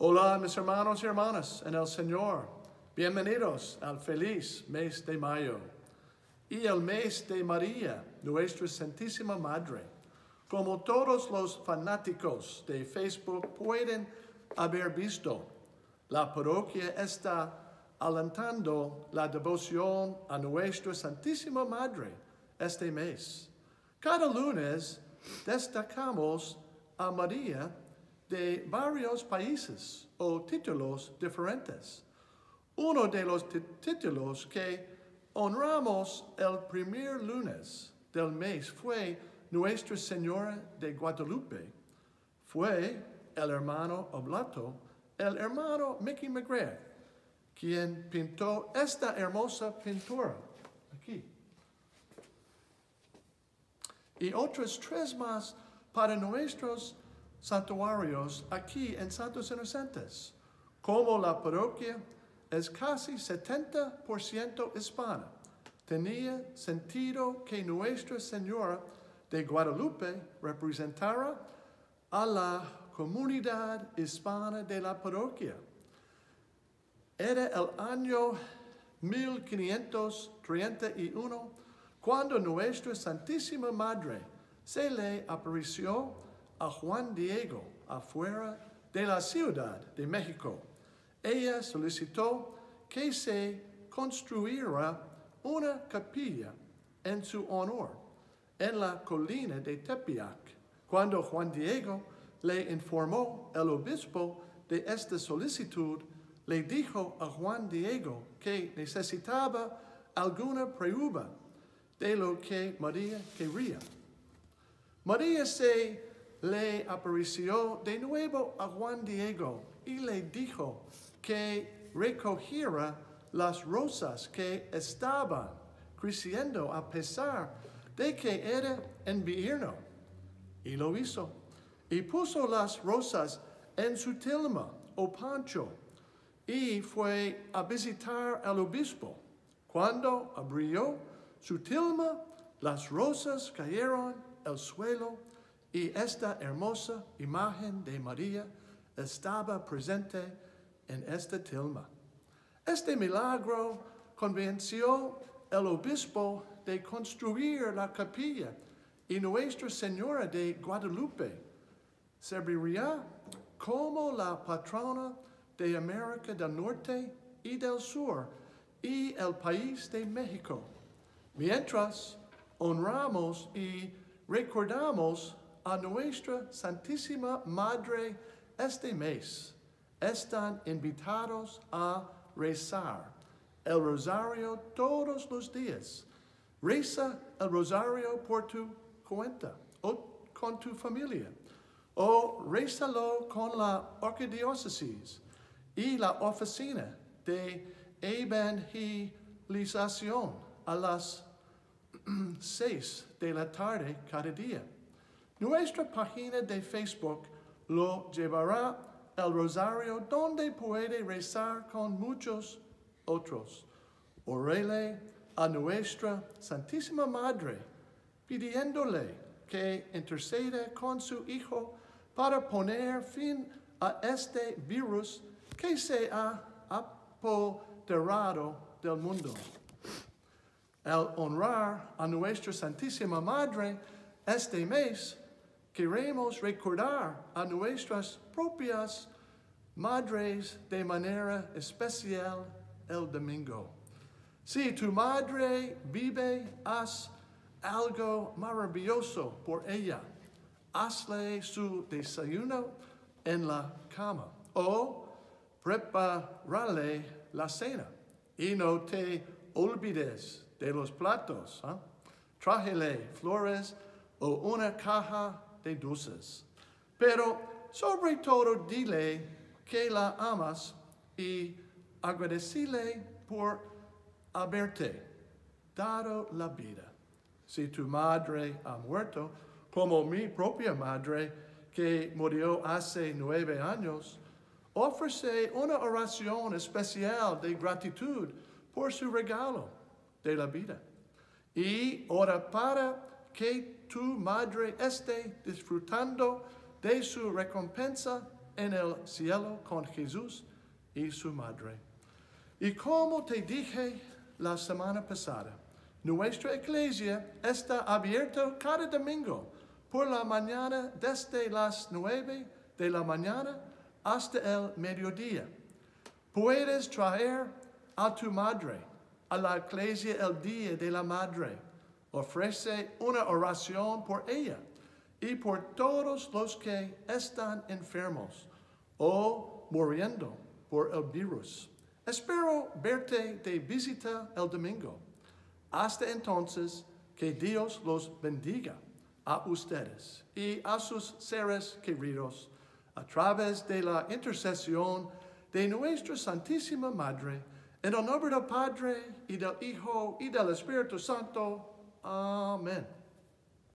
Hola mis hermanos y hermanas en el Señor. Bienvenidos al feliz mes de mayo y el mes de María, nuestra Santísima Madre. Como todos los fanáticos de Facebook pueden haber visto, la parroquia está alentando la devoción a nuestra Santísima Madre este mes. Cada lunes destacamos a María de varios países o títulos diferentes. Uno de los títulos que honramos el primer lunes del mes fue Nuestra Señora de Guadalupe. Fue el hermano Oblato, el hermano Mickey McGrath, quien pintó esta hermosa pintura aquí. Y otros tres más para nuestros santuarios aquí en Santos Inocentes, como la parroquia es casi 70% hispana. Tenía sentido que Nuestra Señora de Guadalupe representara a la comunidad hispana de la parroquia. Era el año 1531 cuando Nuestra Santísima Madre se le apareció a Juan Diego afuera de la Ciudad de México. Ella solicitó que se construyera una capilla en su honor en la colina de Tepiac. Cuando Juan Diego le informó el obispo de esta solicitud, le dijo a Juan Diego que necesitaba alguna prueba de lo que María quería. María se le apareció de nuevo a Juan Diego y le dijo que recogiera las rosas que estaban creciendo a pesar de que era invierno. Y lo hizo. Y puso las rosas en su tilma o pancho y fue a visitar al obispo. Cuando abrió su tilma, las rosas cayeron al suelo y esta hermosa imagen de María estaba presente en esta tilma. Este milagro convenció el obispo de construir la capilla y Nuestra Señora de Guadalupe serviría como la patrona de América del Norte y del Sur y el país de México. Mientras honramos y recordamos a nuestra Santísima Madre este mes, están invitados a rezar el rosario todos los días. Reza el rosario por tu cuenta o con tu familia. O rezalo con la arquidiócesis y la oficina de evangelización a las seis de la tarde cada día. Nuestra página de Facebook lo llevará el rosario donde puede rezar con muchos otros. Orele a nuestra Santísima Madre, pidiéndole que interceda con su Hijo para poner fin a este virus que se ha apoderado del mundo. Al honrar a nuestra Santísima Madre este mes, queremos recordar a nuestras propias madres de manera especial el domingo. Si tu madre vive, haz algo maravilloso por ella. Hazle su desayuno en la cama o preparale la cena y no te olvides de los platos. ¿eh? Trájele flores o una caja de dulces. Pero sobre todo dile que la amas y agradecile por haberte dado la vida. Si tu madre ha muerto, como mi propia madre, que murió hace nueve años, ofrece una oración especial de gratitud por su regalo de la vida. Y ora para que tu madre esté disfrutando de su recompensa en el cielo con Jesús y su madre. Y como te dije la semana pasada, nuestra iglesia está abierta cada domingo por la mañana desde las nueve de la mañana hasta el mediodía. Puedes traer a tu madre a la iglesia el día de la madre. Ofrece una oración por ella y por todos los que están enfermos o muriendo por el virus. Espero verte de visita el domingo. Hasta entonces, que Dios los bendiga a ustedes y a sus seres queridos a través de la intercesión de nuestra Santísima Madre, en el nombre del Padre y del Hijo y del Espíritu Santo. Amen.